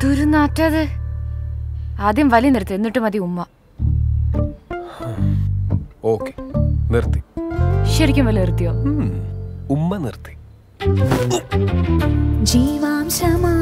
എന്തൊരു നാറ്റത് ആദ്യം വലി നിർത്തി എന്നിട്ട് മതി ഉമ്മ. ഓക്കെ നിർത്തി. ശരിക്കും വലി നിർത്തിയോ? ഉമ്മ നിർത്തി. ജീവാംശമാ